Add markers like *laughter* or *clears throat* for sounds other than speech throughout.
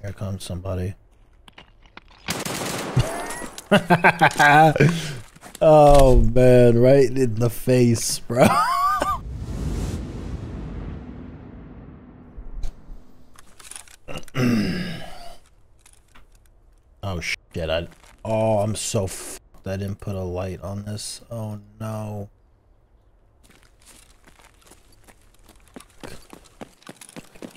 Here comes somebody. *laughs* oh man, right in the face, bro. *clears throat* oh shit, I Oh, I'm so I didn't put a light on this. Oh no.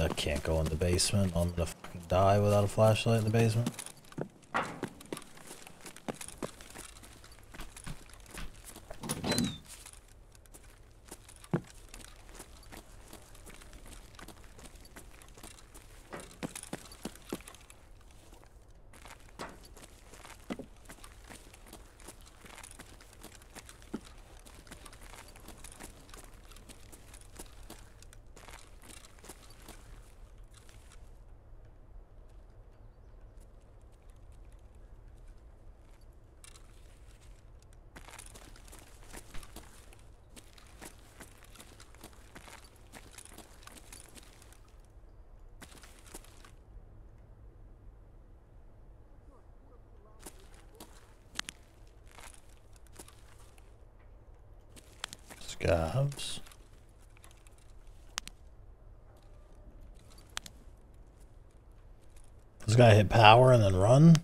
I can't go in the basement. I'm gonna die without a flashlight in the basement. Scavs. This guy hit power and then run?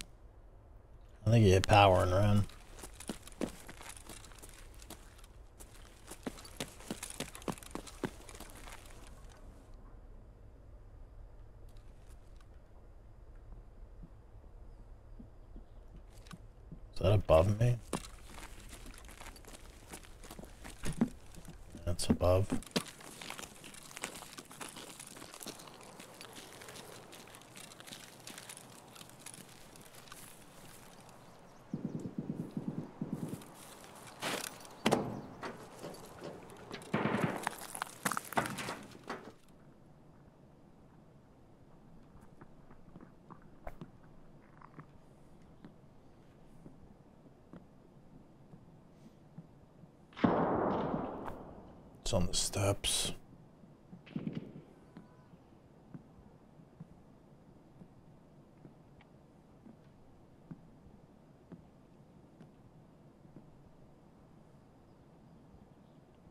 I think he hit power and ran. Is that above me? That's above. It's on the steps.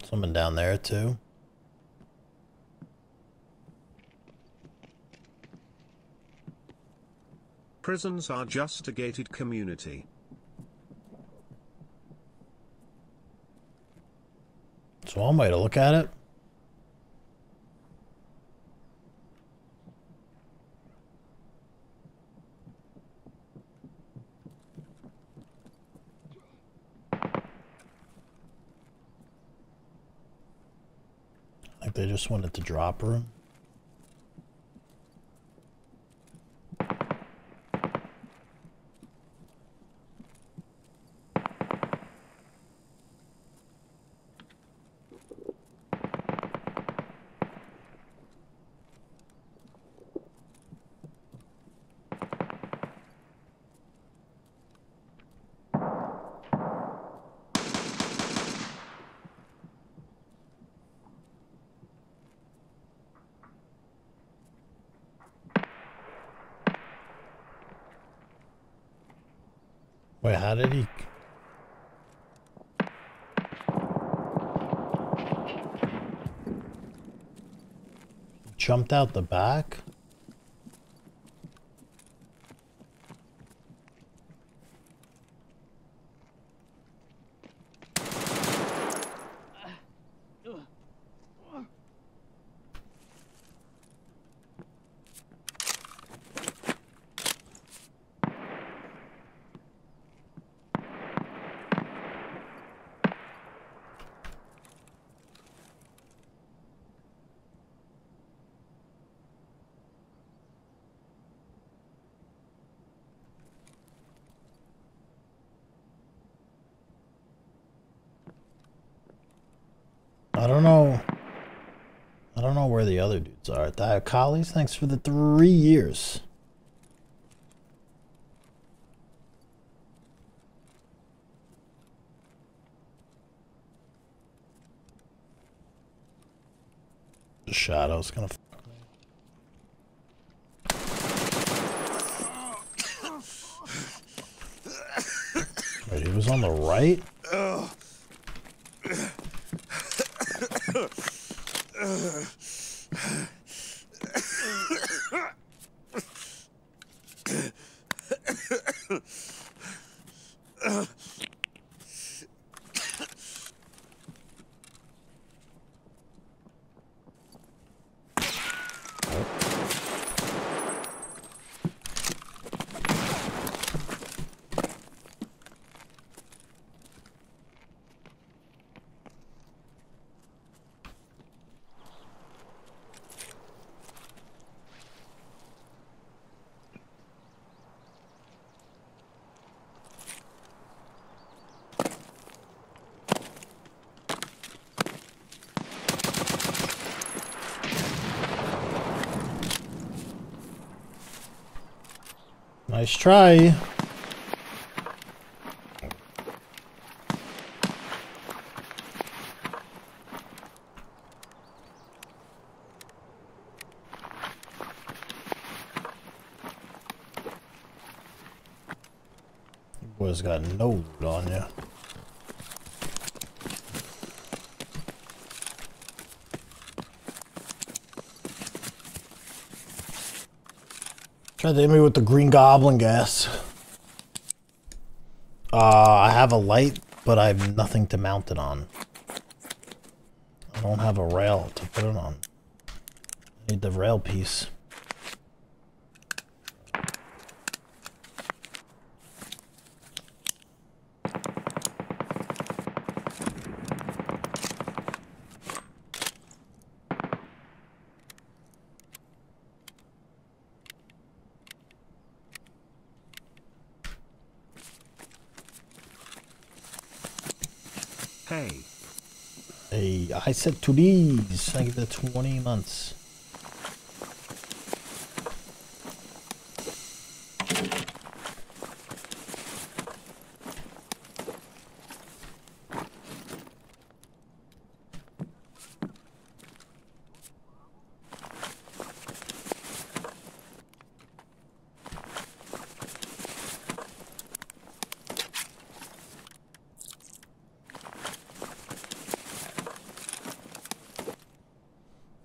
Someone down there too. Prisons are just a gated community. It's one way to look at it. Like they just wanted to drop room. Wait, how did he? Jumped out the back? I don't know. I don't know where the other dudes are. Diakali's. thanks for the three years. The shadow's gonna fuck *coughs* me. Wait, he was on the right? Nice try. Boy's got no loot on you. Tried to hit me with the green goblin gas. Uh, I have a light, but I have nothing to mount it on. I don't have a rail to put it on. I need the rail piece. Hey. Hey, I said to these. You for the 20 months.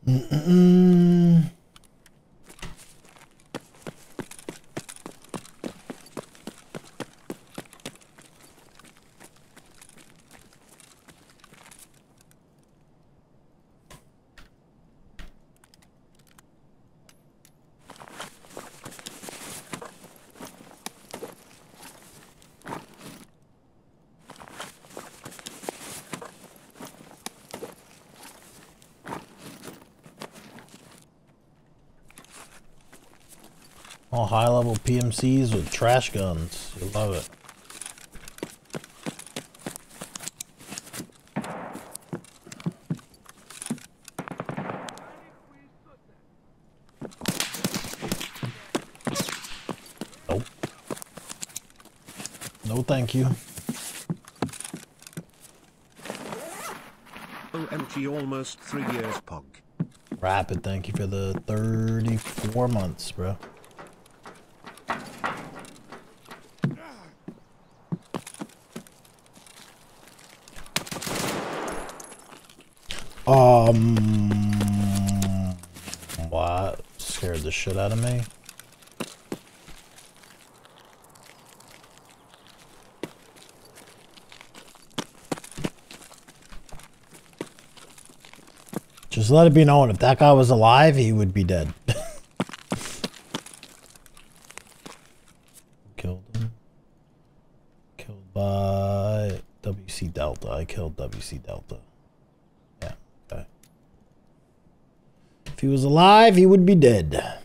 Mm-mm. All high level PMCs with trash guns. You love it. Nope. No thank you. OMG almost three years pog. Rapid, thank you for the 34 months, bro. Um, what? Scared the shit out of me. Just let it be known, if that guy was alive, he would be dead. *laughs* Killed him. Killed by WC Delta. I killed WC Delta. Yeah, okay. If he was alive, he would be dead.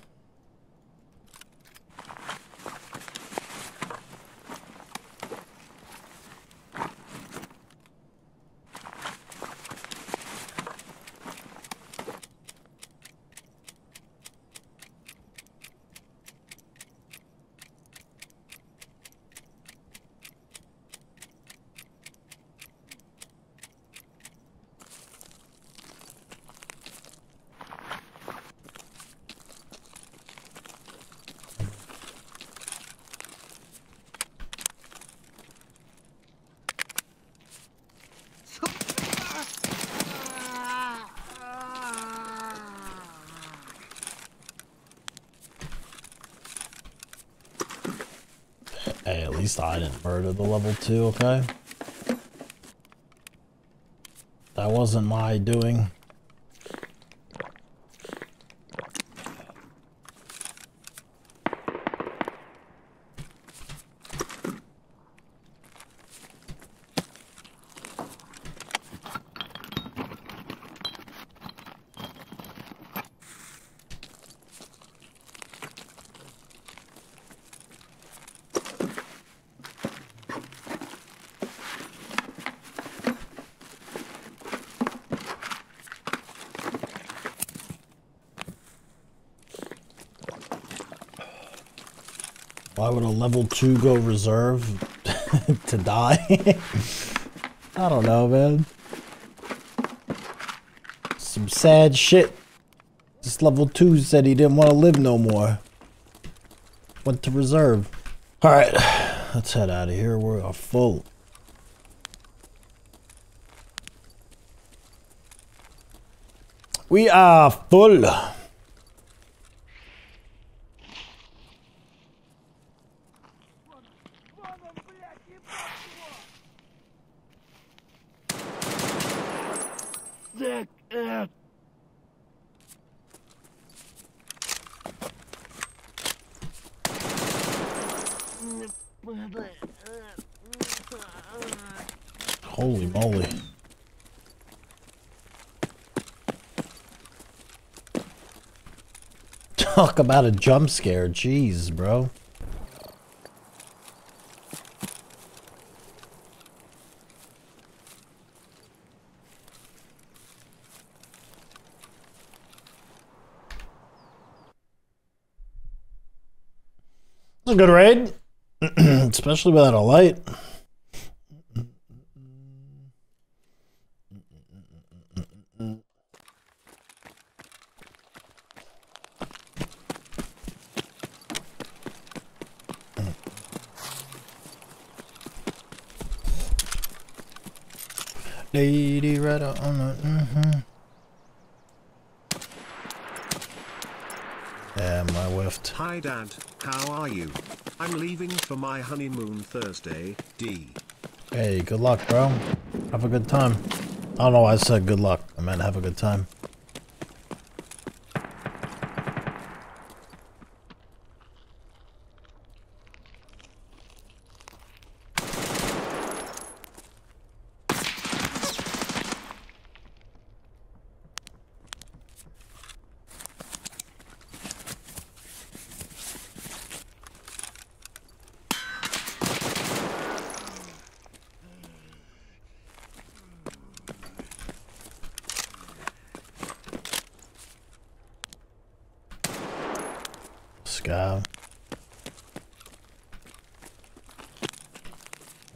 Least I didn't murder the level 2, okay? That wasn't my doing. Why would a level 2 go reserve *laughs* to die? *laughs* I don't know, man. Some sad shit. This level 2 said he didn't want to live no more. Went to reserve. Alright, *sighs* let's head out of here. We're full. We are full. Holy moly. *laughs* Talk about a jump scare. Jeez, bro. It's a good raid, *clears throat* especially without a light. Lady right on the. Mm-hmm. Yeah, my whiffed. Hi dad, how are you? I'm leaving for my honeymoon Thursday, D. Hey, good luck, bro. Have a good time. I don't know why I said good luck. I meant have a good time.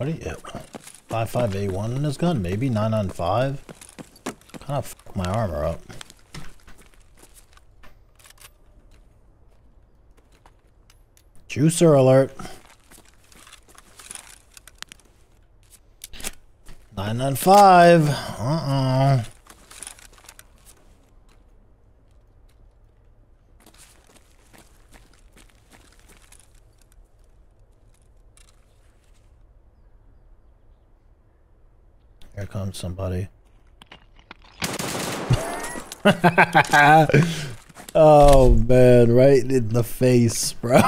What are you? Five five eight one in his gun? Maybe nine nine five. Kind of my armor up. Juicer alert. Nine nine five. Uh comes somebody. *laughs* oh man, right in the face, bro.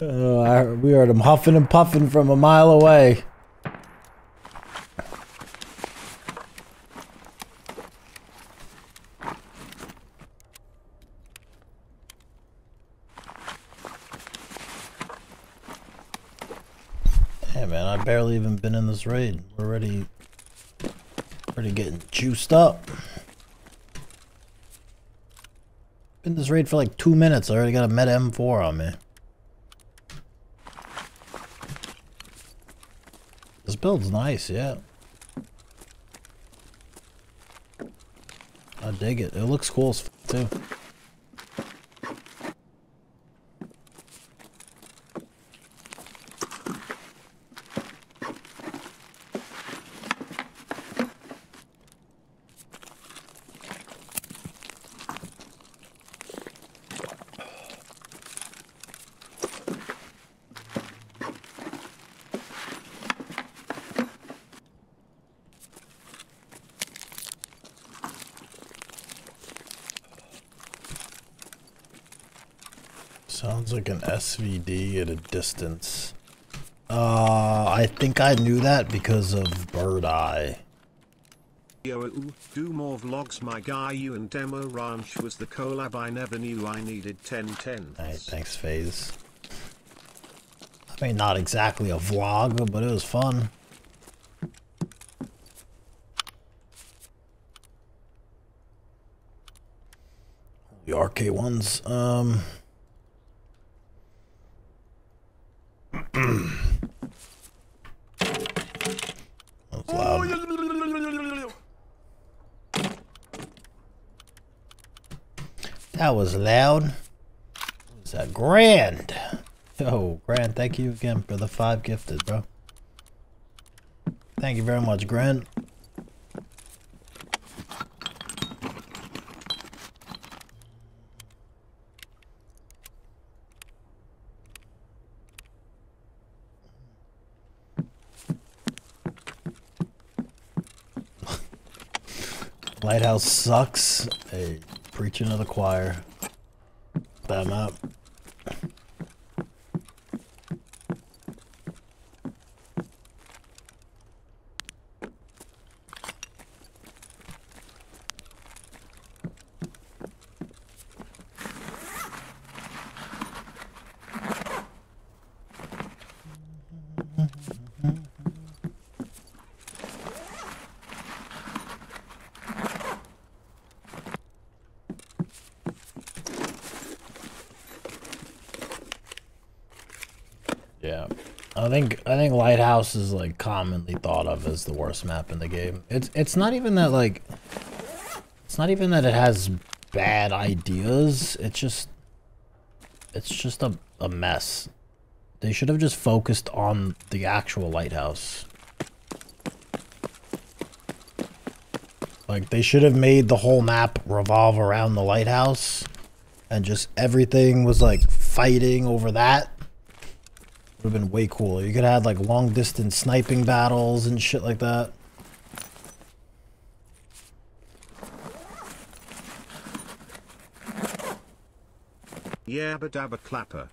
oh, *laughs* I, we heard him huffing and puffing from a mile away. Hey man, I barely even been in this raid. We're already, already getting juiced up. Been in this raid for like two minutes. I already got a meta M4 on me. This build's nice, yeah. I dig it. It looks cool too. Sounds like an SVD at a distance. Uh, I think I knew that because of Birdeye. Yo, do more vlogs, my guy. You and Demo Ranch was the collab I never knew I needed 10 tenths. Alright, thanks, FaZe. I mean, not exactly a vlog, but it was fun. The RK ones, um... that was loud. That was loud. Was that grand? Oh, grand! Thank you again for the five gifted, bro. Thank you very much, Grand. *laughs* Lighthouse sucks. Hey, preaching to the choir. That map. Yeah. I think I think Lighthouse is like commonly thought of as the worst map in the game. It's it's not even that like it's not even that it has bad ideas. It's just it's just a, a mess. They should have just focused on the actual lighthouse. Like they should have made the whole map revolve around the lighthouse and just everything was like fighting over that. Would have been way cooler. You could have had like long distance sniping battles and shit like that. Yabba dabba clapper.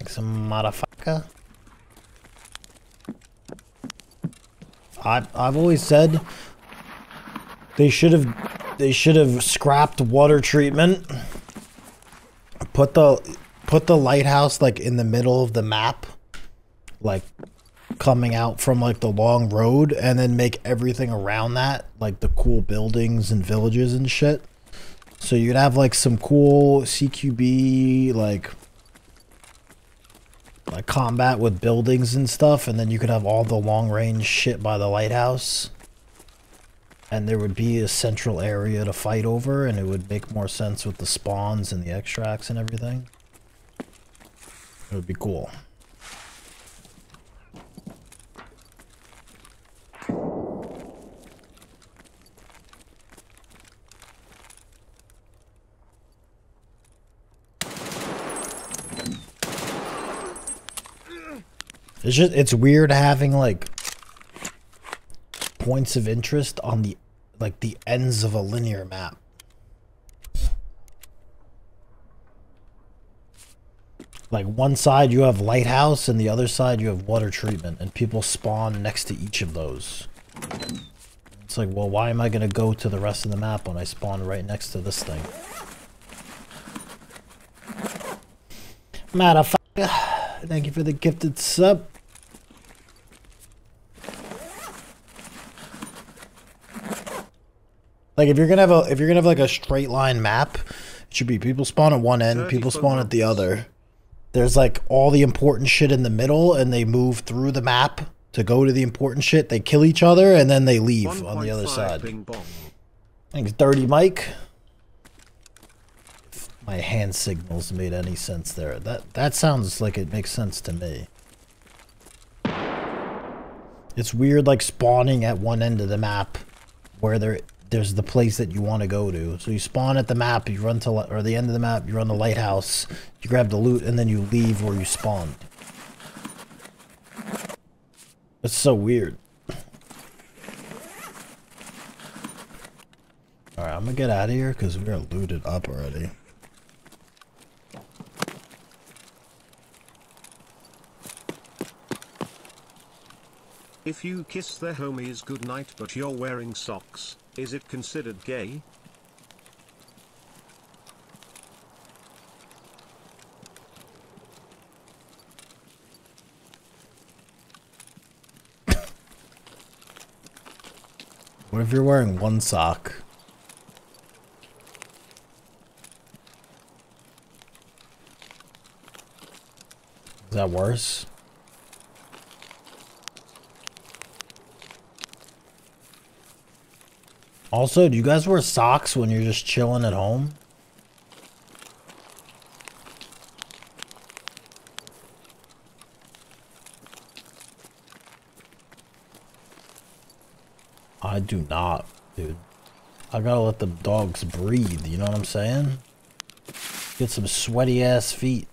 Like some motherfucker. I I've always said they should have they should have scrapped water treatment. Put the put the lighthouse like in the middle of the map. Like coming out from like the long road and then make everything around that like the cool buildings and villages and shit. So you'd have like some cool CQB like like combat with buildings and stuff and then you could have all the long range shit by the lighthouse. And there would be a central area to fight over and it would make more sense with the spawns and the extracts and everything. It would be cool. It's just it's weird having like points of interest on the like the ends of a linear map. Like one side you have lighthouse and the other side you have water treatment and people spawn next to each of those. It's like, well, why am I going to go to the rest of the map when I spawn right next to this thing? Motherfucker. Thank you for the gifted sub. Like if you're gonna have a if you're gonna have like a straight line map, it should be people spawn at one end, people spawn at the other. There's like all the important shit in the middle, and they move through the map to go to the important shit. They kill each other, and then they leave on the other 1.5 side. Thanks, Dirty Mike. If my hand signals made any sense there. That that sounds like it makes sense to me. It's weird, like spawning at one end of the map, where there there's the place that you want to go to. So you spawn at the map, you run to or the end of the map, you run the lighthouse, you grab the loot, and then you leave where you spawned. It's so weird. Alright, I'm gonna get out of here because we're looted up already. If you kiss the homies goodnight but you're wearing socks, is it considered gay? What if you're wearing one sock? Is that worse? Also, do you guys wear socks when you're just chilling at home? I do not, dude. I gotta let the dogs breathe, you know what I'm saying? Get some sweaty ass feet.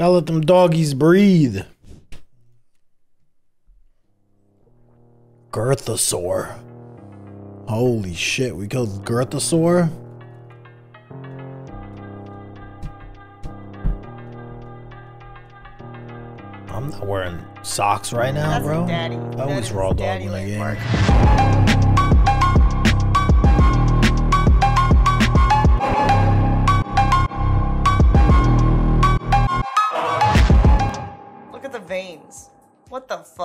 Gotta let them doggies breathe. Girthosaur. Holy shit, we killed Girthosaur? I'm not wearing socks right now, That's bro. daddy. Always raw dog in the game. The fuck?